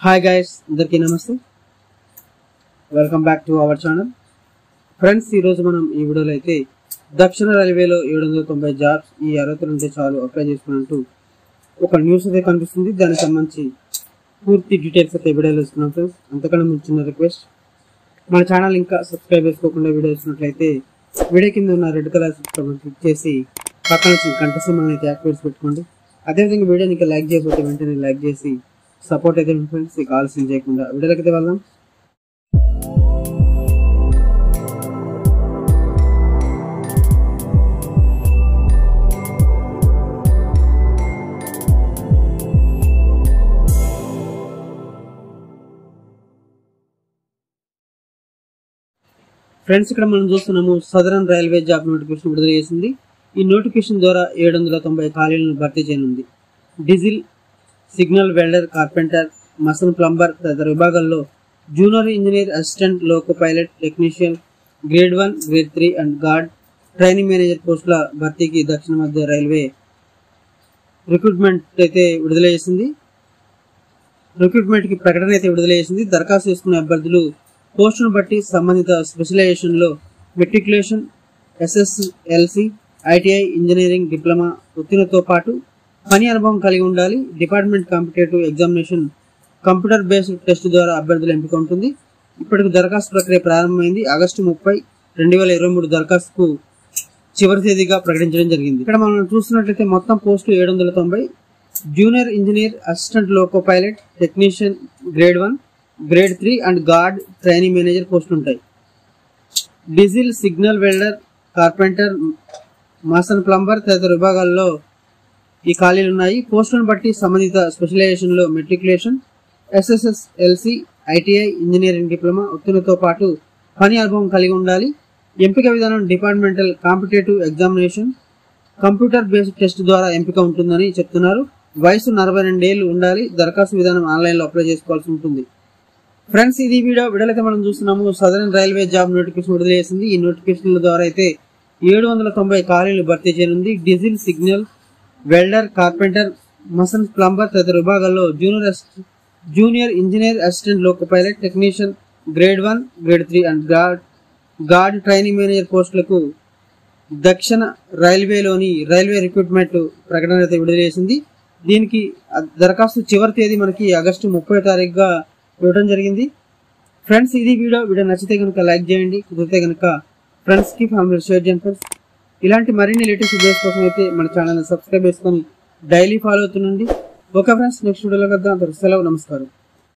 Hi guys అందరికీ నమస్తే. Welcome back to our channel friends ఈరోజు మనం ఈ వీడియోలో అయితే దక్షిణ రైల్వేలో ఏడు వందల తొంభై జాబ్స్ ఈ అర్హతలు ఉంటే చాలు అప్లై చేసుకున్నట్టు ఒక న్యూస్ అయితే కనిపిస్తుంది. దానికి సంబంధించి పూర్తి డీటెయిల్స్ అయితే వీడియోలో ఇస్తున్నాం ఫ్రెండ్స్ అంతకన్నా ముందు చిన్న రిక్వెస్ట్ మన ఛానల్ ఇంకా సబ్స్క్రైబ్ చేసుకోకుండా వీడియో ఇస్తున్నట్లయితే వీడియో కింద ఉన్న రెడ్ కలర్ సబ్స్క్రైబ్ క్లిక్ చేసి పక్కన వచ్చిన గంట సింబల్ని అయితే యాక్టివేట్ పెట్టుకోండి. అదేవిధంగా వీడియోని ఇంకా లైక్ చేయకపోతే వెంటనే లైక్ చేసి సపోర్ట్ అయితే ఫ్రెండ్స్. ఇక ఆలస్యం చేయకుండా వీడియోలకైతే వెళ్దాం. ఫ్రెండ్స్ ఇక్కడ మనం చూస్తున్నాము సదరన్ రైల్వే జాబ్ నోటిఫికేషన్ విడుదల చేసింది. ఈ నోటిఫికేషన్ ద్వారా ఏడు వందల తొంభై ఖాళీలను భర్తీ చేయనుంది. Diesel signal welder carpenter mason plumber తదితర విభాగాల్లో junior engineer assistant loco pilot technician grade one grade three and guard training manager పోస్టుల భర్తీకి దక్షిణ మధ్య రైల్వే రిక్రూట్మెంట్ అయితే విడుదల చేసింది. రిక్రూట్మెంట్కి ప్రకటన అయితే విడుదల చేసింది. దరఖాస్తు చేసుకునే అభ్యర్థులు పోస్టును బట్టి సంబంధిత స్పెషలైజేషన్లో matriculation SSLC ITI engineering diploma ఉత్తీర్ణతో పాటు పని అనుభవం కలిగి ఉండాలి. Department competitive examination computer based test ద్వారా అభ్యర్థుల ఎంపిక ఉంటుంది. ఇప్పటికి దరఖాస్తు ప్రక్రియ ప్రారంభమైంది. ఆగస్టు ముప్పై రెండు వేల ఇరవై మూడు దరఖాస్తుకు చివరి తేదీగా ప్రకటించడం జరిగింది. ఇక్కడ మనం చూస్తున్నట్లయితే మొత్తం పోస్టులు ఏడు వందల తొంభై. Junior engineer assistant loco pilot technician grade one grade three and guard training manager పోస్టులు ఉంటాయి. Diesel signal welder carpenter mason plumber తదితర విభాగాల్లో ఈ ఖాళీలు ఉన్నాయి. పోస్టులను బట్టి సంబంధిత స్పెషలైజేషన్లో matriculation SSSLC ITI engineering diploma ఉత్తీర్ణతో పాటు పని అనుభవం కలిగి ఉండాలి. ఎంపిక విధానం departmental competitive examination computer based test ద్వారా ఎంపిక ఉంటుందని చెప్తున్నారు. వయసు నలభై రెండేళ్ళు ఉండాలి. దరఖాస్తు విధానం ఆన్లైన్లో అప్లై చేసుకోవాల్సి ఉంటుంది. ఫ్రెండ్స్ ఇది వీడియో. విడలైతే మనం చూస్తున్నాము సదరన్ రైల్వే జాబ్ నోటిఫికేషన్ విడుదల చేసింది ఈ నోటిఫికేషన్ల ద్వారా అయితే ఏడు వందల తొంభై ఖాళీలు భర్తీ చేయనుంది. Diesel signal welder carpenter mason plumber తదితర విభాగాల్లో junior junior engineer assistant loco pilot technician grade one grade three and guard guard training manager పోస్టులకు దక్షిణ రైల్వేలోని రైల్వే రిక్రూట్మెంట్ ప్రకటన అయితే విడుదల చేసింది. దీనికి దరఖాస్తు చివరి తేదీ మనకి ఆగస్టు ముప్పై తారీఖుగా ఇవ్వడం జరిగింది. ఫ్రెండ్స్ ఇది వీడియో. వీడియో నచ్చితే కనుక లైక్ చేయండి. కుదిరితే కనుక ఫ్రెండ్స్కి ఫ్యామిలీ షేర్ చేయండి ఫ్రెండ్స్. ఇలాంటి మరిన్ని లేటెస్ట్ వీడియోస్ కోసం అయితే మన ఛానల్ సబ్స్క్రైబ్ చేసుకొని డైలీ ఫాలో అవుతుండండి. ఓకే ఫ్రెండ్స్ నెక్స్ట్ వీడియోలో కద్దాం సెలవు నమస్కారం.